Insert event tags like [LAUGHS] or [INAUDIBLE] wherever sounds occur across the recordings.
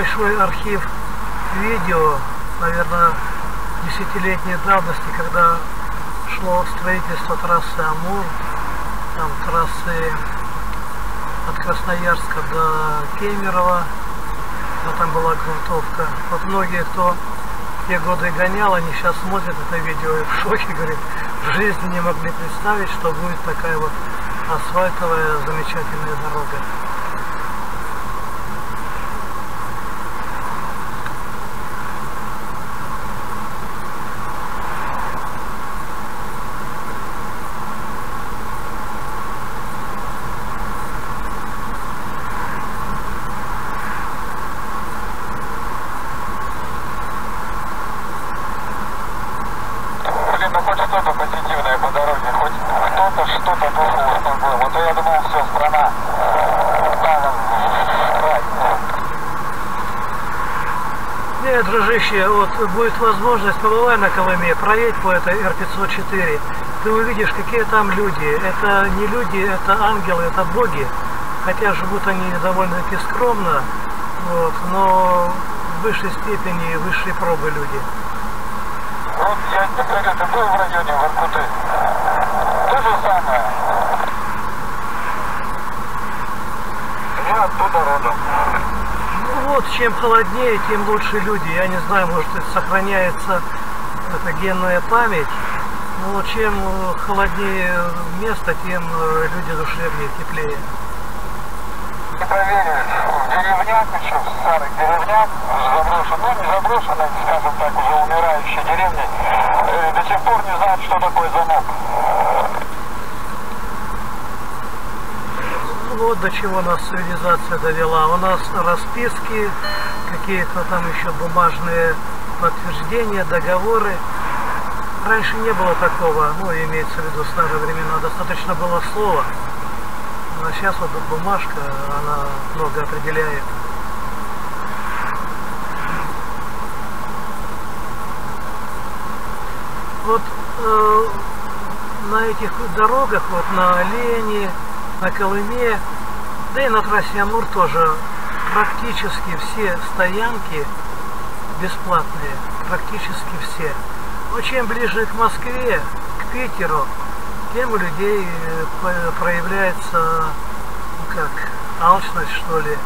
большой архив видео, наверное, десятилетней давности, когда шло строительство трассы Амур, там трассы от Красноярска до Кемерово, а там была грунтовка. Вот многие, кто те годы гонял, они сейчас смотрят это видео и в шоке, говорят, в жизни не могли представить, что будет такая вот асфальтовая замечательная дорога. Блин, ну хоть что-то позитивное по дороге, хоть кто-то что-то душу успокоил. Вот я думал, все, страна стала в рай. Нет, дружище, вот будет возможность, побывай на Колыме, проедь по этой Р-504, ты увидишь, какие там люди. Это не люди, это ангелы, это боги. Хотя живут они довольно-таки скромно, вот, но в высшей степени, высшей пробы люди. Вот я не говорю, ты был в районе Воркуты? То же самое. Я оттуда родом. Вот, чем холоднее, тем лучше люди. Я не знаю, может это сохраняется эта генная память, но чем э, холоднее место, тем э, люди душевнее, теплее. Не поверишь, в деревнях еще, в старых деревнях, ну не заброшенных, скажем так, уже умирающие деревни, э, до сих пор не знают, что такое замок. Ну Вот до чего нас цивилизация довела. У нас расписки, какие-то там еще бумажные подтверждения, договоры. Раньше не было такого, ну, имеется в виду старые времена, достаточно было слова. А сейчас вот бумажка, она много определяет. Вот э, на этих дорогах, вот на Олене, на Колыме, да и на трассе Амур тоже практически все стоянки бесплатные, практически все. Но чем ближе к Москве, к Питеру, тем у людей э, проявляется, ну как, алчность, что ли.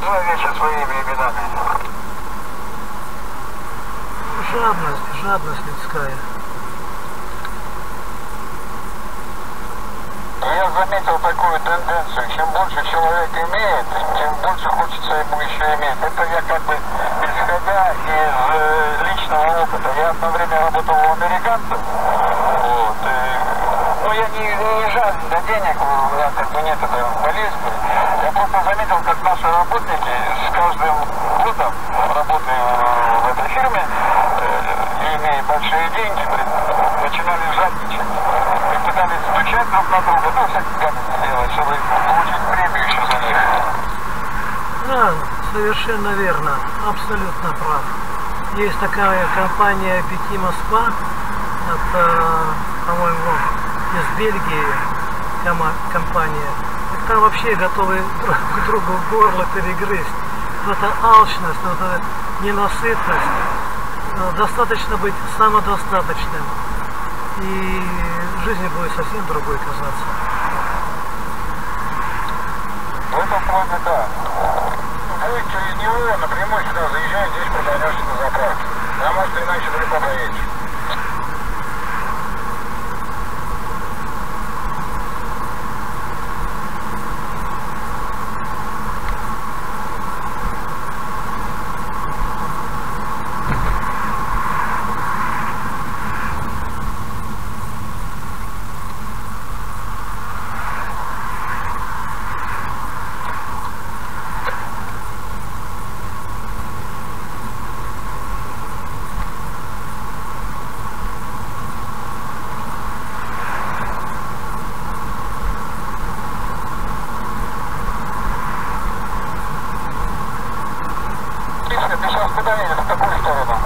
Два вещи своими именами. Жадность, жадность людская. Чем больше человек имеет, тем больше хочется ему еще иметь. Это я как бы исходя из э, личного опыта. Я одно время работал у американцев. Вот, и, ну, я не, не жаден до денег, у меня как бы нет этой болезни. Я просто заметил, как наши работники с каждым годом работы в этой фирме, э, имея большие деньги, блин, начинали жадничать. И пытались стучать друг на друга, ну, всякие гадости делать, чтобы получить премию еще за них. Да, совершенно верно, абсолютно прав. Есть такая компания BT Москва, это, по-моему, из Бельгии компания. Так там вообще готовы друг другу горло перегрызть. Вот эта алчность, вот эта ненасытность. Э, Достаточно быть самодостаточным. И жизнь будет совсем другой казаться. В этом плане, да. Будет напрямую сюда заезжай, здесь продаешься на заправке. Потому что иначе далеко поедешь. Отлично, ты сейчас куда едешь? В какую сторону?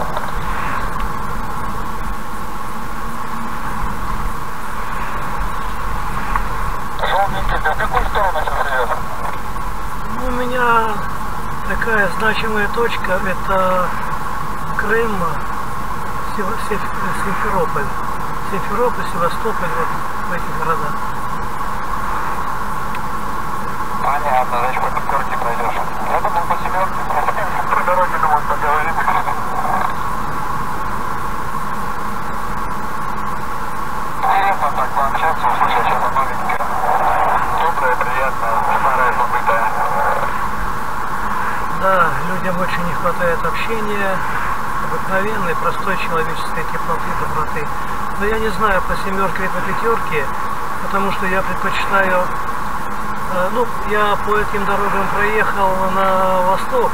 Желтенький, ты в какую сторону сейчас идешь? Ну, меня такая значимая точка это Крым, Симферополь. Симферополь, Севастополь, вот в этих городах. Понятно, значит, по пятерке пройдешь. Я думал, по семерке, по дороге, думал, поговорим. Приятно так пообщаться, услышать что-то новенькое. Да, людям очень не хватает общения, обыкновенной, простой человеческой теплоты, доброты. Но я не знаю по семерке и по пятерке, потому что я предпочитаю, э, ну, я по этим дорогам проехал на восток,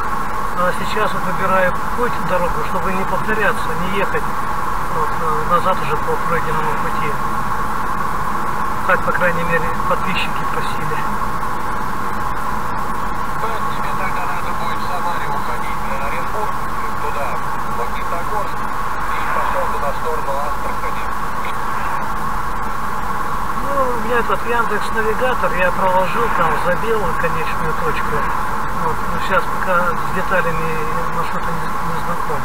а сейчас вот выбираю путь дорогу, чтобы не повторяться, не ехать вот, э, назад уже по пройденному пути. Так, по крайней мере, подписчики просили. Вот тебе тогда надо будет в Самаре уходить на Оренбург, туда, в Магнитогорск, и пошел туда в сторону Астрахани. Ну, у меня этот Яндекс Навигатор, я проложил там, забил конечную точку. Вот, но сейчас пока с деталями маршрута не, не знаком.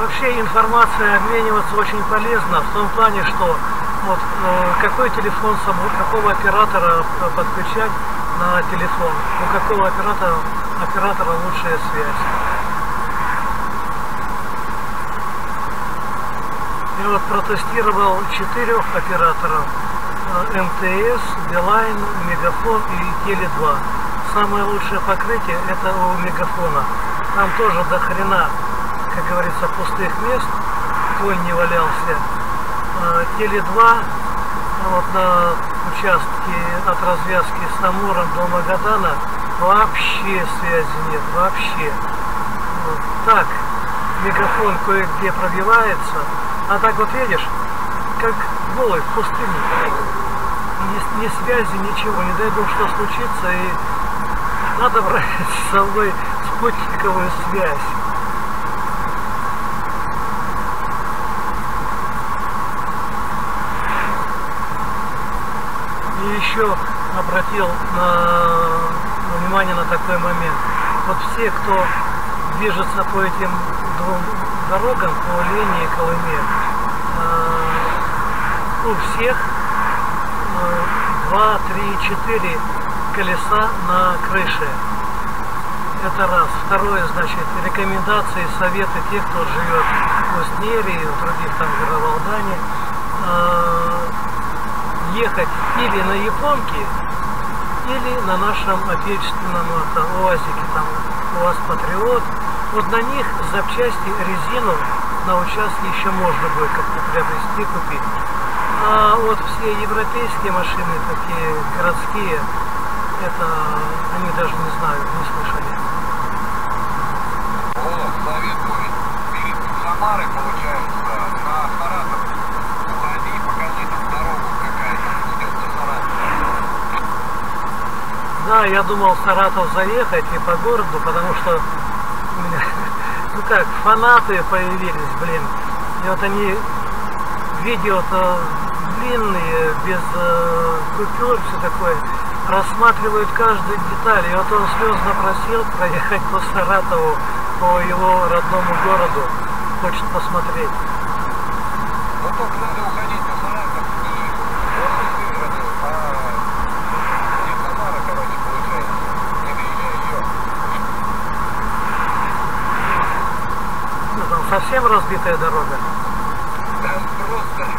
Вообще информация обмениваться очень полезно в том плане, что вот э, какой телефон какого оператора подключать на телефон, у какого оператора, оператора лучшая связь. Я вот протестировал четырех операторов э, МТС, Билайн, Мегафон и Теле2. Самое лучшее покрытие это у Мегафона. Там тоже до хрена, как говорится, пустых мест, конь не валялся. Э, Теле2 вот на участке от развязки с Амуром до Магадана вообще связи нет, вообще. Вот так, мегафон кое-где пробивается, а так вот едешь, как голый в пустыне. Ни, ни связи, ничего, не дай бог что случится, и надо брать с собой спутниковую связь. И еще обратил на, Все, кто движется по этим двум дорогам, по линии Колыме, э, у всех э, два, три, четыре колеса на крыше. Это раз. Второе, значит, рекомендации, советы тех, кто живет в Уснере и в других там Горовалдане, э, ехать или на японке, или на нашем отечественном это, УАЗике, там УАЗ Патриот. Вот на них запчасти, резину на участке еще можно будет как-то приобрести, купить. А вот все европейские машины, такие городские, это они даже не знают, не слышали. Вот, совет мой. Перед Самарой, получается, на Саратов. Уходи, покажи там дорогу, какая идет до Саратова. Да, я думал в Саратов заехать и по городу, потому что у меня, [LAUGHS] ну как, фанаты появились, блин. И вот они видео-то длинные, без э, купюр, все такое, рассматривают каждую деталь. И вот он слезно просил [LAUGHS] проехать по Саратову, по его родному городу, хочет посмотреть. Вот только надо уходить на Саратов не после Выгорода, а не Самара, короче, получается. Не доезжая ее. Ну, там совсем разбитая дорога. Там просто.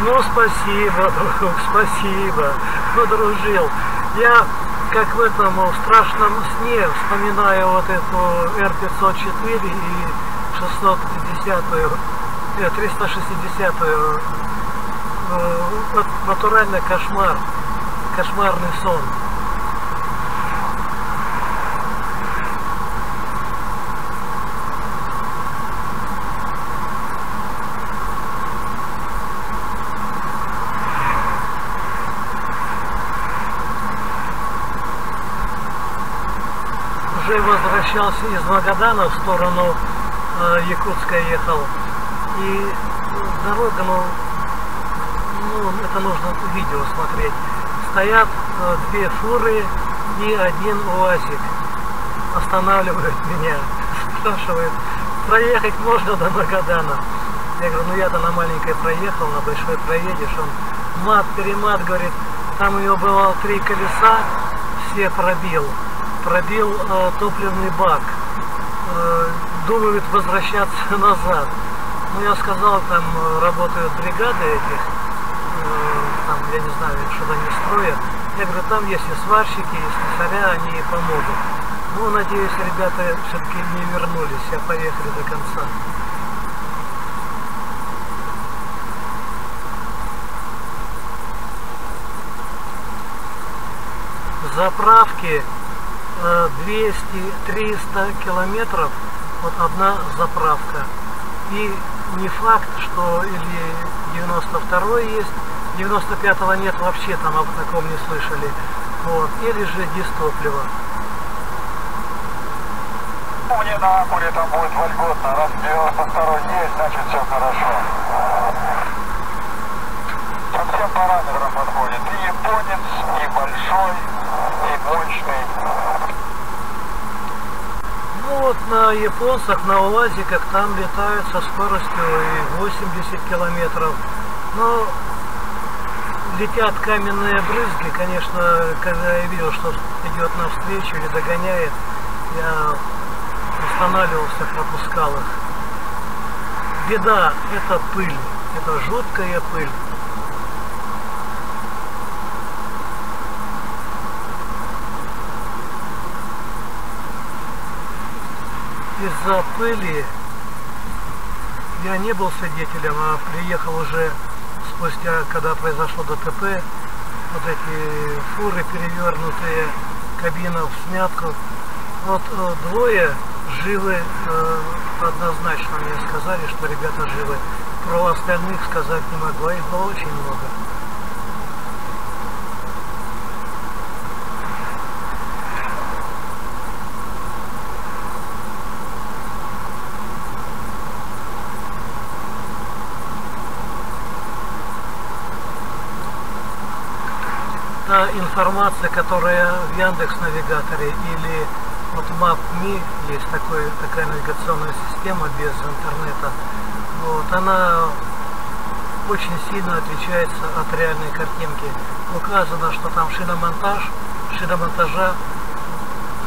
Ну, спасибо, друг, спасибо, подружил. Я, как в этом страшном сне, вспоминаю вот эту Р-504 и 650-ю, э, 360-ю. Э, вот натурально кошмар, кошмарный сон. Возвращался из Магадана в сторону э, Якутска ехал. И дорога, ну, ну, это нужно видео смотреть. Стоят э, две фуры и один УАЗик. Останавливают меня, [LAUGHS] спрашивают, проехать можно до Магадана? Я говорю, ну я-то на маленькой проехал, на большой проедешь. Он мат, перемат, говорит, там у него было три колеса, все пробил. Пробил э, топливный бак. Э, думают возвращаться [LAUGHS] назад. Ну, я сказал, там э, работают бригады этих, э, там, я не знаю, что они строят. Я говорю, там есть и сварщики, и слесаря, они помогут. Ну, надеюсь, ребята все-таки не вернулись, а поехали до конца. Заправки 200-300 э, километров, вот одна заправка. И не факт, что или 92 есть, 95-го нет вообще, там об таком не слышали. Вот. Или же дистопливо. Мне на Амуре там будет вольготно, раз 92 есть, значит все хорошо. По всем параметрам подходит. И японец, и большой, и мощный. Вот на японцах, на УАЗиках там летают со скоростью и 80 километров. Но летят каменные брызги, конечно, когда я видел, что идет навстречу или догоняет, я останавливался, пропускал их. Беда – это пыль, это жуткая пыль. Из-за пыли я не был свидетелем, а приехал уже спустя, когда произошло ДТП, вот эти фуры перевернутые, кабина в смятку. Вот э, двое живы, э, однозначно мне сказали, что ребята живы. Про остальных сказать не могу, а их было очень много. Информация, которая в Яндекс Навигаторе или вот Map.me, есть такой, такая навигационная система без интернета, вот, она очень сильно отличается от реальной картинки. Указано, что там шиномонтаж, шиномонтажа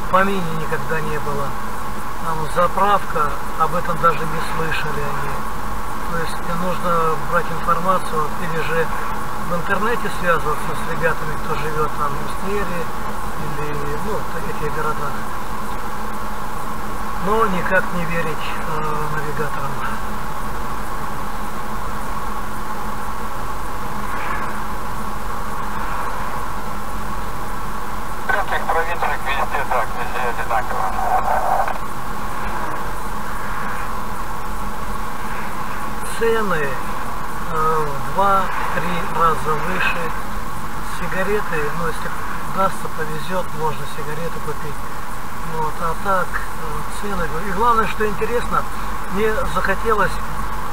в помине никогда не было. Там заправка, об этом даже не слышали они. То есть нужно брать информацию или же в интернете связываться с ребятами, кто живет там в Устьере или ну, в этих городах. Но никак не верить э, навигаторам. Провинциях везде так, везде одинаково. Цены раза выше. Сигареты, ну если удастся, повезет, можно сигареты купить. Вот, а так э, цены. И главное, что интересно, мне захотелось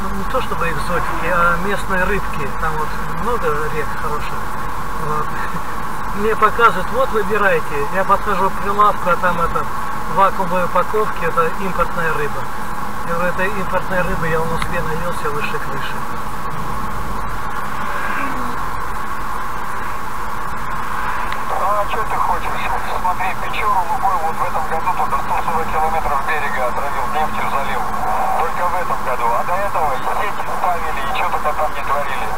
ну, не то чтобы экзотики, а местной рыбки. Там вот много рек хороших. Вот. Мне показывают, вот выбирайте. Я подхожу к прилавку, а там это вакуумные упаковки, это импортная рыба. Я говорю, это импортная рыба, я в Москве наелся выше крыши. А что ты хочешь? Смотри, Печору Лугой вот в этом году туда 140 километров берега отравил, нефтью залил. Только в этом году. А до этого сети ставили и что только там не творили.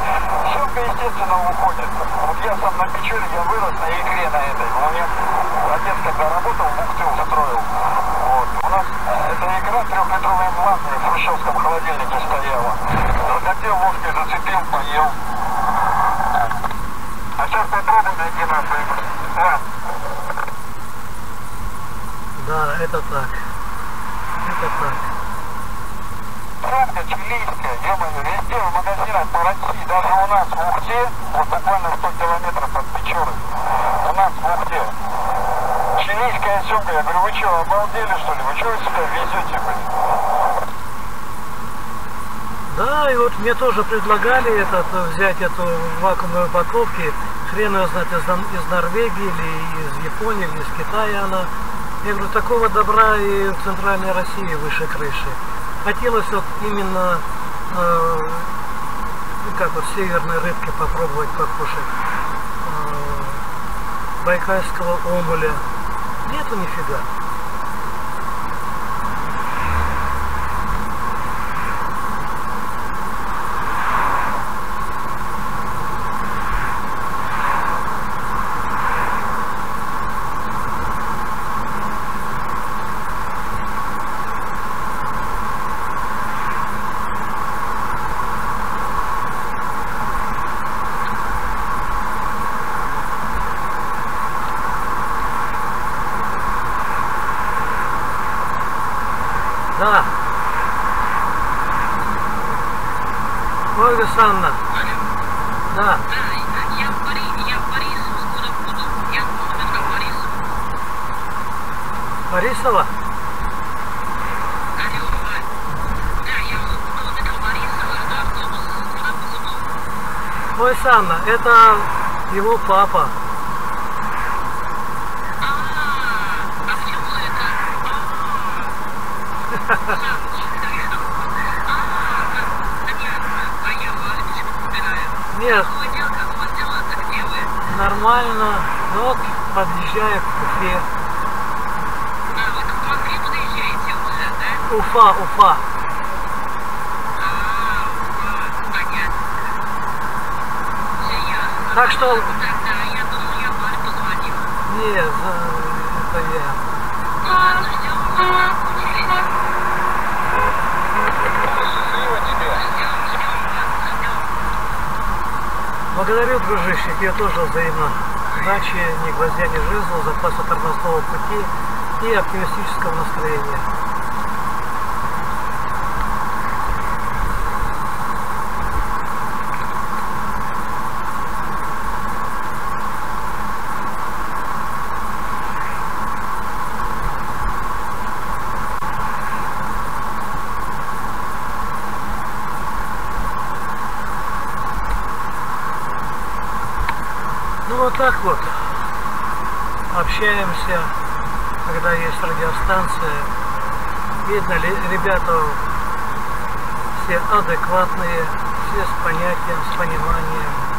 Щелка, естественно, уходит. Вот я сам на Печоре, я вырос на икре на этой. У меня отец, когда работал, бухтил, строил. Вот. У нас эта икра трехлитровая бланная в хрущевском холодильнике стояла. Захотел ложкой зацепил, поел. А сейчас попробуй найти нашу икру. Да. Да, это так. Это так. Правда, чилийская, ё-моё, везде в магазинах по России, даже у нас в Ухте, вот буквально 100 километров от Печоры, у нас в Ухте, чилийская семга, я говорю, вы что, обалдели что ли, вы что сюда везете, блин? Мне тоже предлагали этот, взять эту вакуумную упаковки, хрен ее знает, из, из Норвегии или из Японии, или из Китая она. Я говорю, такого добра и в центральной России выше крыши. Хотелось вот именно, э, ну как вот, северной рыбки попробовать покушать. Э, байкальского омуля. Нету нифига. Да. Ольга Санна. Да. Да, я в, Бори... я в Борисово скоро буду. Я буду на Борисово. Борисова? Алло, Вань. Да, я буду на Борисово, жду автобус. Куда позову? Ой, Санна, это его папа. А, а в чем это? А, понятно. А я валечку убираю. Нет, Какое дело, как у [LAUGHS] вас дела-то, где вы? нормально. Ну вот, подъезжаю к Уфе. А, вы к Москве подъезжаете уже, да? Уфа, Уфа. А, ура, понятно. Все ясно. Так что- Да, да, я думаю, я Вале позвонил. Нет, за- это я. Ну ладно, ждем. Счастливо тебе. Ждем, ждем, ладно, ждем. Благодарю, дружище, тебе тоже взаимно. Удачи, ни гвоздя, ни жезла, запаса тормозного пути и оптимистического настроения. Ну вот так вот. Общаемся, когда есть радиостанция. Видно, ли, ребята все адекватные, все с понятием, с пониманием.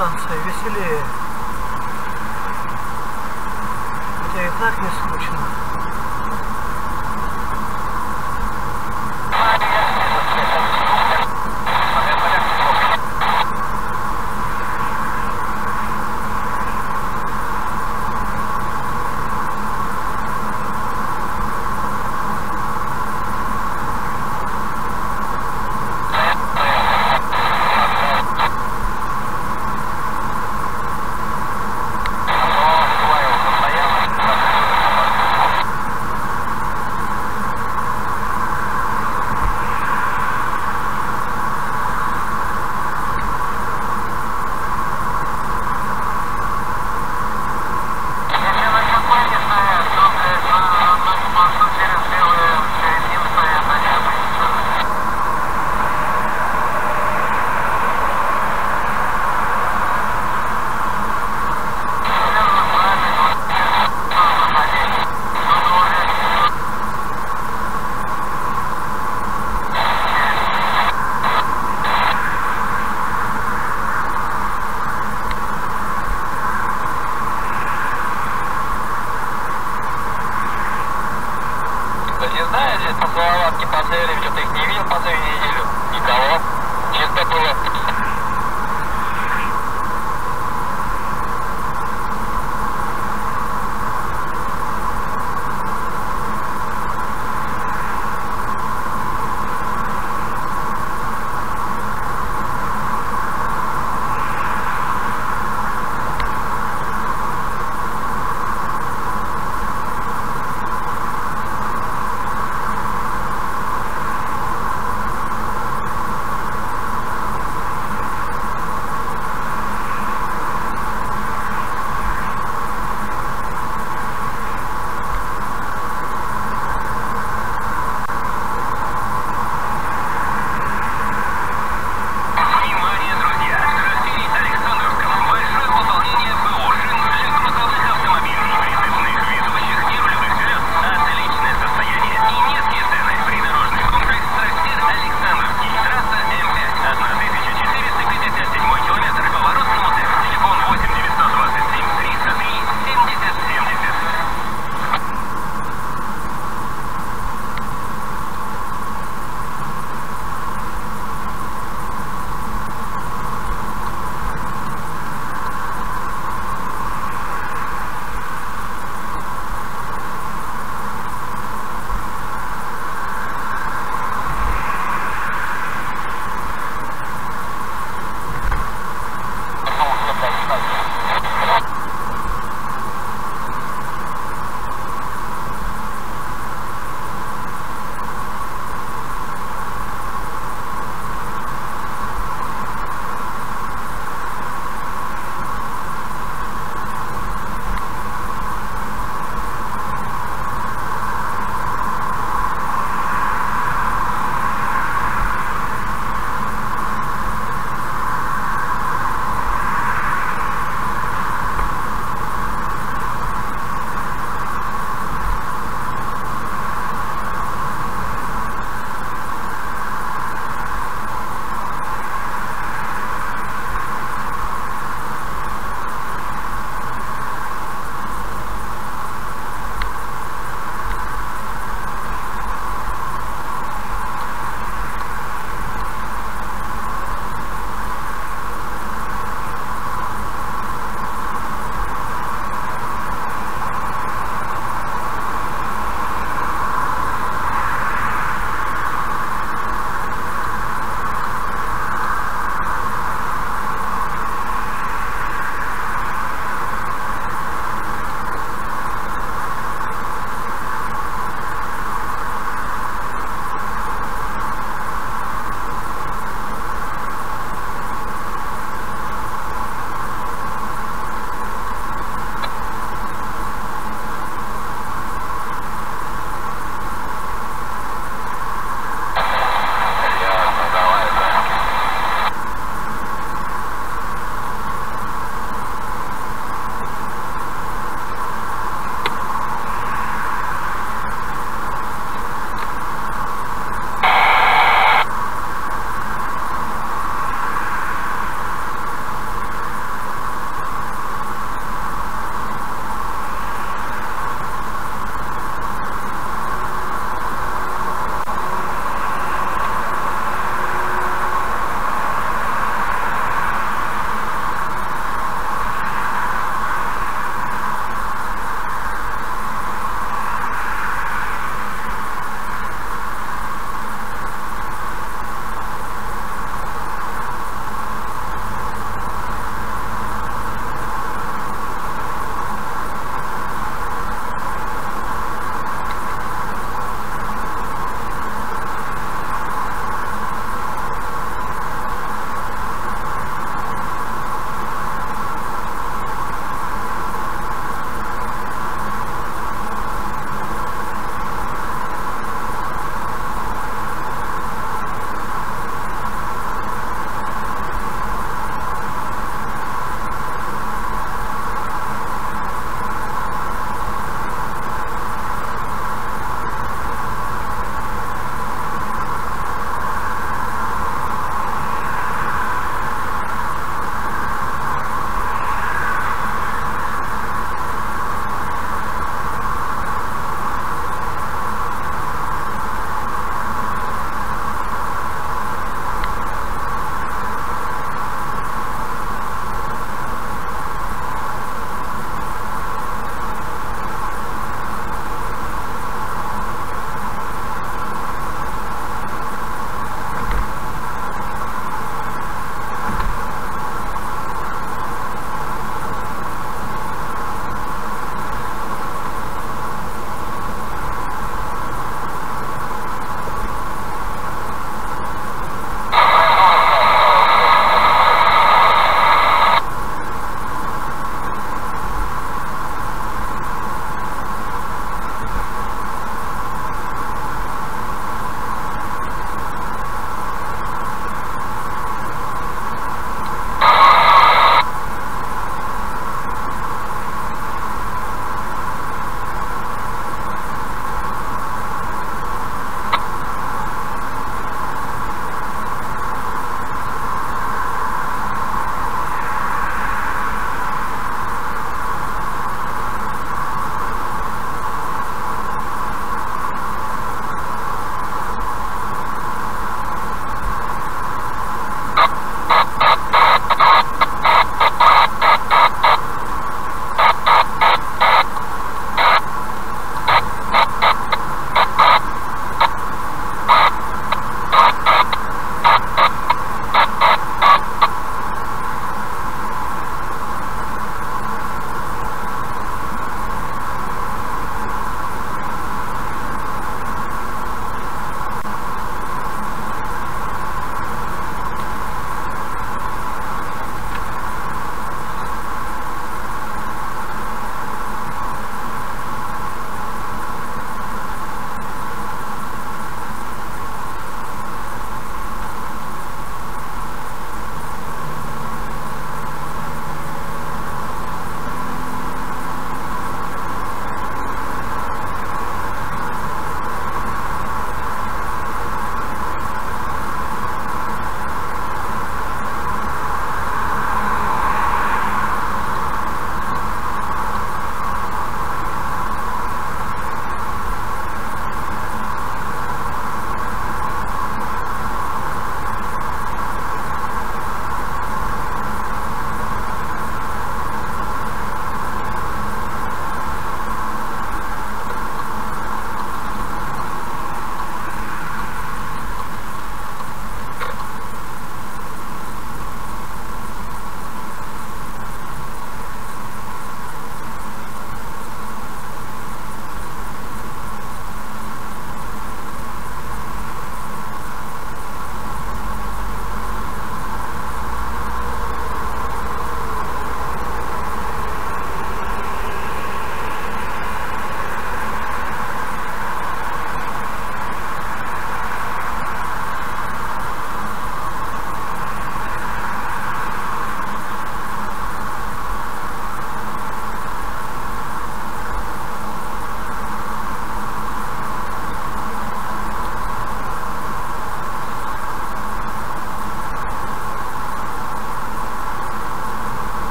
С радиостанцией, веселее.